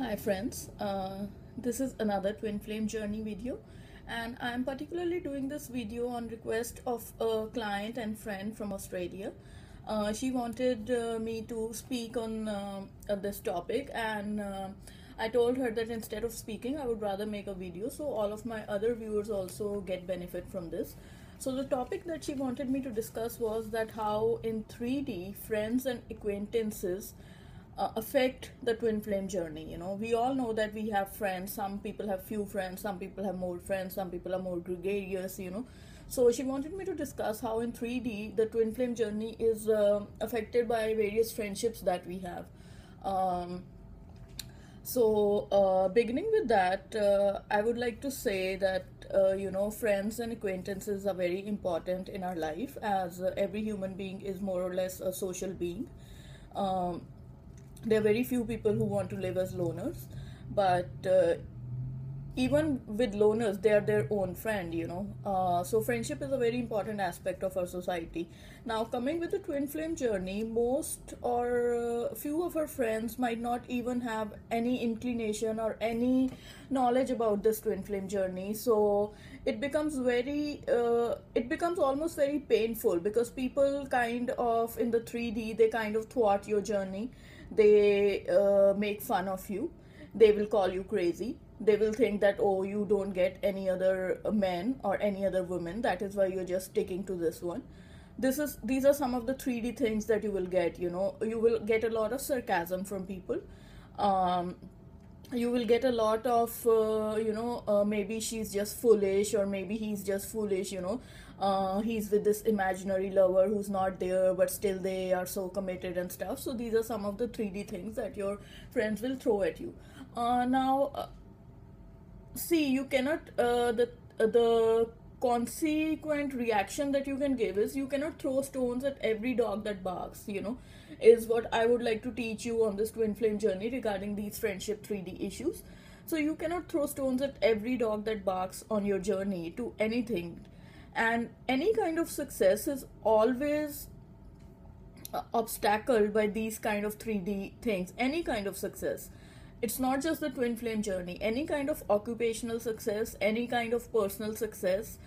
Hi friends, uh, this is another twin flame journey video and I'm particularly doing this video on request of a client and friend from Australia. Uh, she wanted uh, me to speak on uh, this topic and uh, I told her that instead of speaking I would rather make a video so all of my other viewers also get benefit from this. So the topic that she wanted me to discuss was that how in 3D friends and acquaintances uh, affect the twin flame journey you know. We all know that we have friends. Some people have few friends some people have more friends some people are more gregarious you know. So she wanted me to discuss how in 3d the twin flame journey is uh, affected by various friendships that we have. Um, so uh, beginning with that uh, i would like to say that uh, you know friends and acquaintances are very important in our life as every human being is more or less a social being. Um, there are very few people who want to live as loners but uh, even with loners they are their own friend you know. Uh, so friendship is a very important aspect of our society. Now coming with the twin flame journey most or uh, few of our friends might not even have any inclination or any knowledge about this twin flame journey. So it becomes very uh, it becomes almost very painful because people kind of in the 3d they kind of thwart your journey they uh, make fun of you. They will call you crazy. They will think that oh you don't get any other men or any other women. That is why you're just sticking to this one. This is these are some of the 3d things that you will get you know. You will get a lot of sarcasm from people. Um, you will get a lot of uh, you know uh, maybe she's just foolish or maybe he's just foolish you know uh, he's with this imaginary lover who's not there but still they are so committed and stuff. So these are some of the 3d things that your friends will throw at you. Uh, now uh, see you cannot uh, the the consequent reaction that you can give is you cannot throw stones at every dog that barks you know is what i would like to teach you on this twin flame journey regarding these friendship 3d issues. So you cannot throw stones at every dog that barks on your journey to anything and any kind of success is always uh, obstacled by these kind of 3d things. Any kind of success. It's not just the twin flame journey. Any kind of occupational success any kind of personal success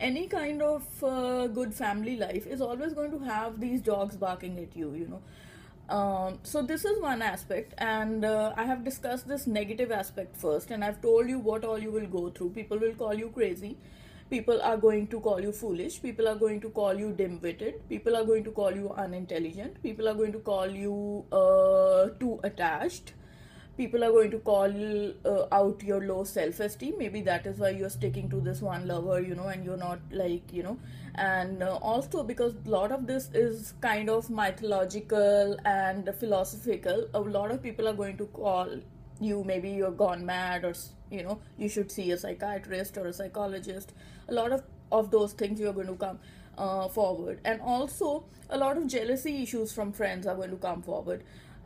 any kind of uh, good family life is always going to have these dogs barking at you you know. Um, so this is one aspect and uh, i have discussed this negative aspect first and i've told you what all you will go through. People will call you crazy people are going to call you foolish. People are going to call you dim-witted. People are going to call you unintelligent. People are going to call you uh, too attached. People are going to call uh, out your low self-esteem. Maybe that is why you're sticking to this one lover you know and you're not like you know. And uh, also because a lot of this is kind of mythological and philosophical a lot of people are going to call you maybe you're gone mad or you know you should see a psychiatrist or a psychologist. A lot of of those things you're going to come uh, forward. And also a lot of jealousy issues from friends are going to come forward.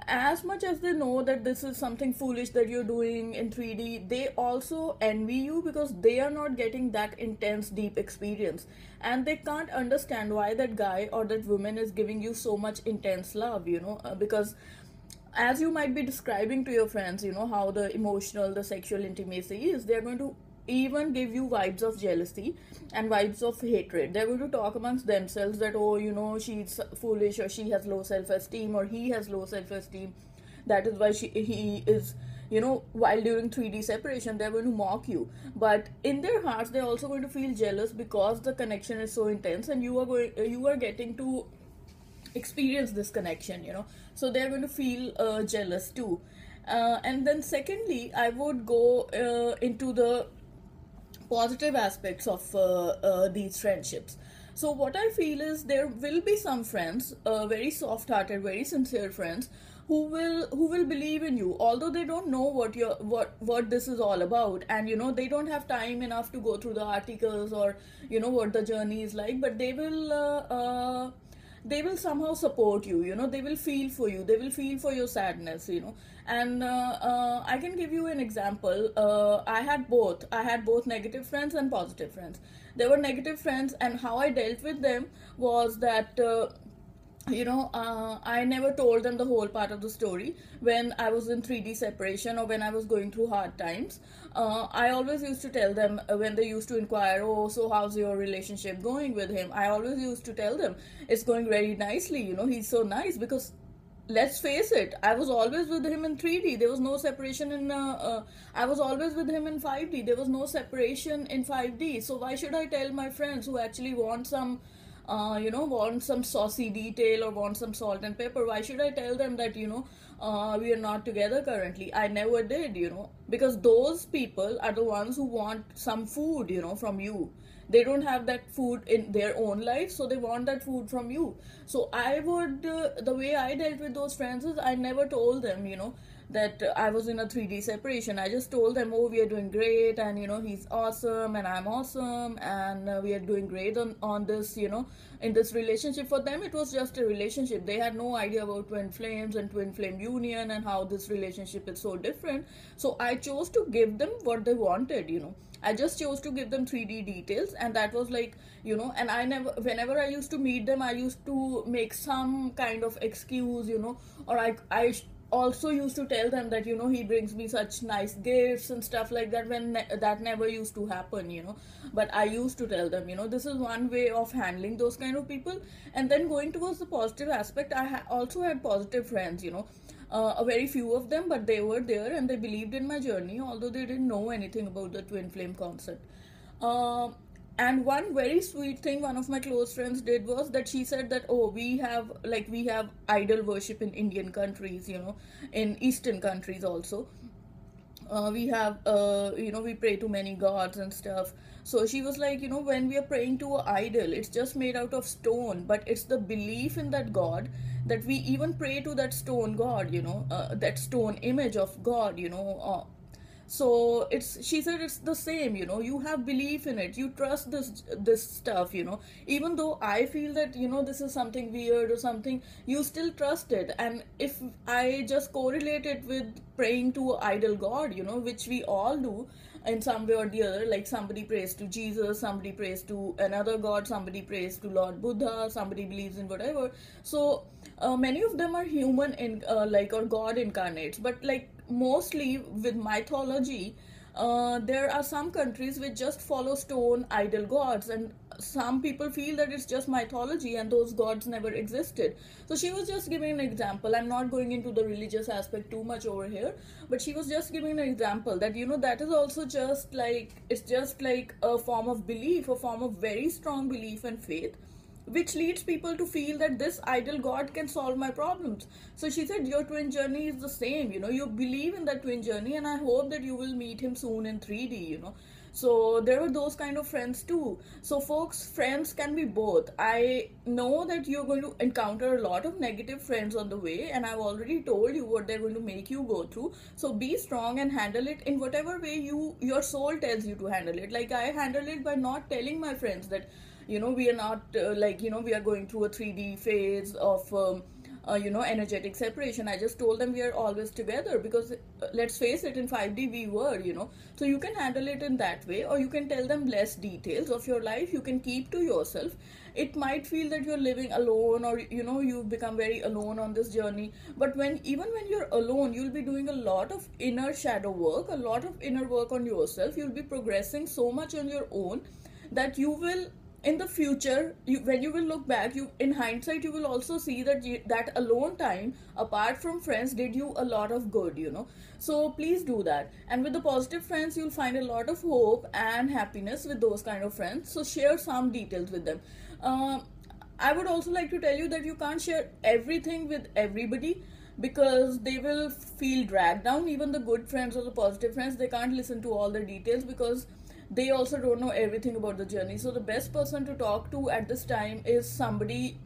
As much as they know that this is something foolish that you're doing in 3D, they also envy you because they are not getting that intense, deep experience. And they can't understand why that guy or that woman is giving you so much intense love, you know, uh, because as you might be describing to your friends, you know, how the emotional, the sexual intimacy is, they're going to even give you vibes of jealousy and vibes of hatred. They're going to talk amongst themselves that, oh, you know, she's foolish or she has low self esteem or he has low self esteem. That is why she, he is, you know, while during 3D separation, they're going to mock you. But in their hearts, they're also going to feel jealous because the connection is so intense and you are going, you are getting to experience this connection, you know. So they're going to feel uh, jealous too. Uh, and then secondly, I would go uh, into the positive aspects of uh, uh, these friendships. So what I feel is there will be some friends, uh, very soft-hearted, very sincere friends, who will who will believe in you, although they don't know what your what what this is all about, and you know they don't have time enough to go through the articles or you know what the journey is like, but they will. Uh, uh, they will somehow support you you know they will feel for you they will feel for your sadness you know. And uh, uh, i can give you an example uh, i had both i had both negative friends and positive friends. There were negative friends and how i dealt with them was that uh, you know, uh, I never told them the whole part of the story when I was in 3D separation or when I was going through hard times. Uh, I always used to tell them uh, when they used to inquire, Oh, so how's your relationship going with him? I always used to tell them it's going very nicely. You know, he's so nice because let's face it i was always with him in 3d there was no separation in uh, uh, i was always with him in 5d there was no separation in 5d so why should i tell my friends who actually want some uh, you know want some saucy detail or want some salt and pepper why should i tell them that you know uh, we are not together currently? I never did you know because those people are the ones who want some food you know from you they don't have that food in their own life so they want that food from you so i would uh, the way i dealt with those friends is i never told them you know that I was in a 3D separation. I just told them, oh, we are doing great, and you know, he's awesome, and I'm awesome, and uh, we are doing great on, on this, you know, in this relationship. For them, it was just a relationship. They had no idea about twin flames and twin flame union and how this relationship is so different. So I chose to give them what they wanted, you know. I just chose to give them 3D details, and that was like, you know, and I never, whenever I used to meet them, I used to make some kind of excuse, you know, or I, I also used to tell them that you know he brings me such nice gifts and stuff like that when ne- that never used to happen you know. But i used to tell them you know this is one way of handling those kind of people. And then going towards the positive aspect i ha- also had positive friends you know uh, a very few of them, but they were there and they believed in my journey, although they didn't know anything about the twin flame concept. Uh, and one very sweet thing one of my close friends did was that she said that oh we have like we have idol worship in indian countries you know in eastern countries also uh, we have uh, you know we pray to many gods and stuff. So she was like you know when we are praying to an idol it's just made out of stone but it's the belief in that god that we even pray to that stone god you know uh, that stone image of god you know uh, so it's she said it's the same you know you have belief in it you trust this this stuff you know. Even though i feel that you know this is something weird or something you still trust it. And if i just correlate it with praying to idol god you know which we all do in some way or the other like somebody prays to jesus somebody prays to another god somebody prays to lord buddha somebody believes in whatever. So uh, many of them are human in uh, like or god incarnates. But like mostly with mythology uh, there are some countries which just follow stone idol gods and some people feel that it's just mythology and those gods never existed. So she was just giving an example. I'm not going into the religious aspect too much over here but she was just giving an example that you know that is also just like it's just like a form of belief a form of very strong belief and faith which leads people to feel that this idol god can solve my problems. So she said your twin journey is the same you know. You believe in that twin journey and i hope that you will meet him soon in 3d you know. So there were those kind of friends too. So folks friends can be both. I know that you're going to encounter a lot of negative friends on the way and i've already told you what they're going to make you go through. So be strong and handle it in whatever way you your soul tells you to handle it. Like i handle it by not telling my friends that you know we are not uh, like you know we are going through a 3d phase of um, uh, you know energetic separation. I just told them we are always together because uh, let's face it in 5d we were you know. So you can handle it in that way or you can tell them less details of your life. You can keep to yourself. It might feel that you're living alone or you know you've become very alone on this journey. But when even when you're alone you'll be doing a lot of inner shadow work a lot of inner work on yourself. You'll be progressing so much on your own that you will in the future you, when you will look back you in hindsight you will also see that you, that alone time apart from friends did you a lot of good you know. So please do that. And with the positive friends you'll find a lot of hope and happiness with those kind of friends. So share some details with them. Um, i would also like to tell you that you can't share everything with everybody because they will feel dragged down. Even the good friends or the positive friends they can't listen to all the details because they also don't know everything about the journey. So the best person to talk to at this time is somebody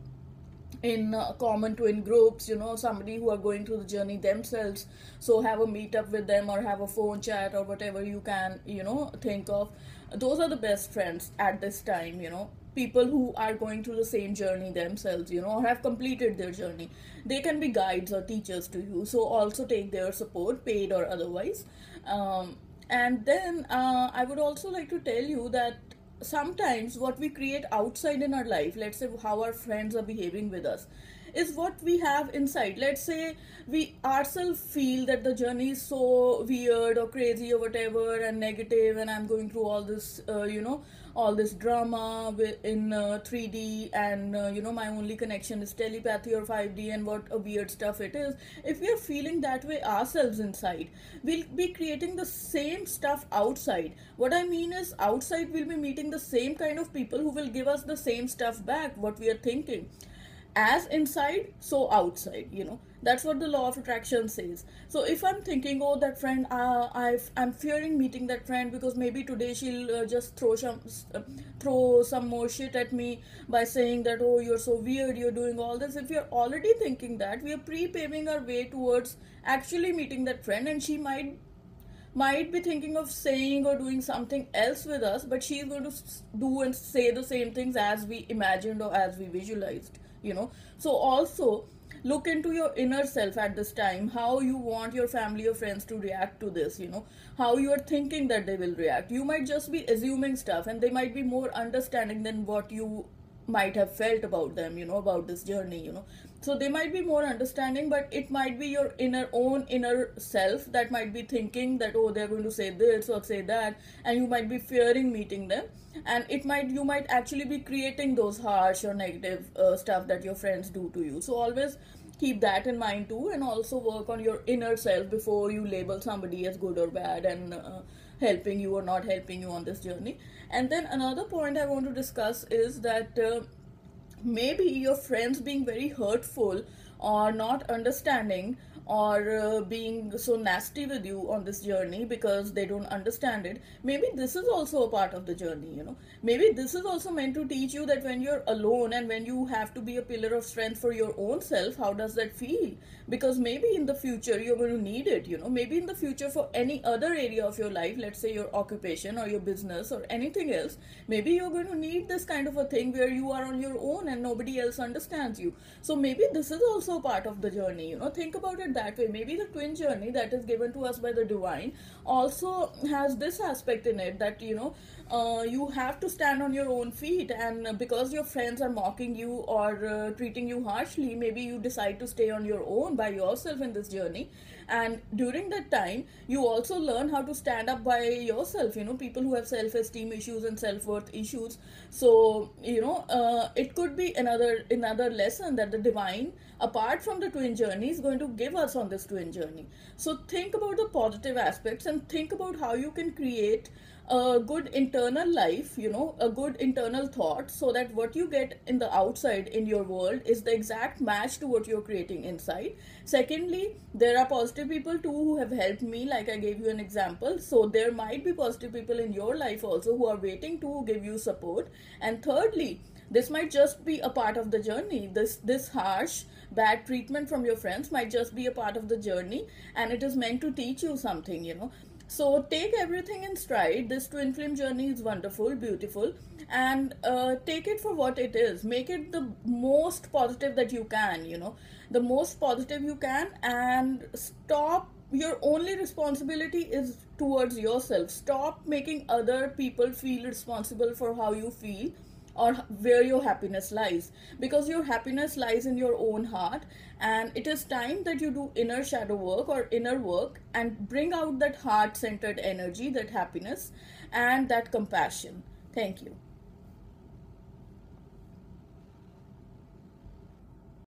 in uh, common twin groups you know somebody who are going through the journey themselves. So have a meetup with them or have a phone chat or whatever you can you know think of. Those are the best friends at this time you know. People who are going through the same journey themselves you know or have completed their journey. They can be guides or teachers to you. So also take their support paid or otherwise. Um, and then uh, I would also like to tell you that sometimes what we create outside in our life, let's say how our friends are behaving with us, is what we have inside. Let's say we ourselves feel that the journey is so weird or crazy or whatever and negative and i'm going through all this uh, you know all this drama in uh, 3D and uh, you know my only connection is telepathy or 5D and what a weird stuff it is. If we are feeling that way ourselves inside we'll be creating the same stuff outside. What I mean is outside we'll be meeting the same kind of people who will give us the same stuff back what we are thinking as inside so outside you know. That's what the law of attraction says. So if i'm thinking oh that friend uh, i i'm fearing meeting that friend because maybe today she'll uh, just throw some uh, throw some more shit at me by saying that oh you're so weird you're doing all this. If you're already thinking that we are pre-paving our way towards actually meeting that friend and she might might be thinking of saying or doing something else with us but she's going to do and say the same things as we imagined or as we visualized you know. So also look into your inner self at this time. How you want your family or friends to react to this you know. How you are thinking that they will react. You might just be assuming stuff and they might be more understanding than what you might have felt about them you know about this journey you know so they might be more understanding but it might be your inner own inner self that might be thinking that oh they're going to say this or say that and you might be fearing meeting them. And it might you might actually be creating those harsh or negative uh, stuff that your friends do to you. So always keep that in mind too and also work on your inner self before you label somebody as good or bad and uh, helping you or not helping you on this journey. And then another point i want to discuss is that uh, maybe your friends being very hurtful or not understanding or uh, being so nasty with you on this journey because they don't understand it. Maybe this is also a part of the journey you know. Maybe this is also meant to teach you that when you're alone and when you have to be a pillar of strength for your own self how does that feel? Because maybe in the future you're going to need it you know. Maybe in the future for any other area of your life let's say your occupation or your business or anything else maybe you're going to need this kind of a thing where you are on your own and nobody else understands you. So maybe this is also part of the journey you know. Think about it that way. Maybe the twin journey that is given to us by the divine also has this aspect in it that you know uh, you have to stand on your own feet and because your friends are mocking you or uh, treating you harshly maybe you decide to stay on your own by yourself in this journey and during that time you also learn how to stand up by yourself you know people who have self-esteem issues and self-worth issues. So you know uh, it could be another another lesson that the divine apart from the twin journey is going to give us on this twin journey. So think about the positive aspects and think about how you can create a good internal life you know a good internal thought so that what you get in the outside in your world is the exact match to what you're creating inside. Secondly there are positive people too who have helped me like i gave you an example. So there might be positive people in your life also who are waiting to give you support. And thirdly this might just be a part of the journey. This this harsh bad treatment from your friends might just be a part of the journey and it is meant to teach you something you know so take everything in stride. This twin flame journey is wonderful, beautiful, and uh, take it for what it is. Make it the most positive that you can, you know, the most positive you can, and stop. Your only responsibility is towards yourself. Stop making other people feel responsible for how you feel or where your happiness lies. Because your happiness lies in your own heart and it is time that you do inner shadow work or inner work and bring out that heart centered energy that happiness and that compassion. Thank you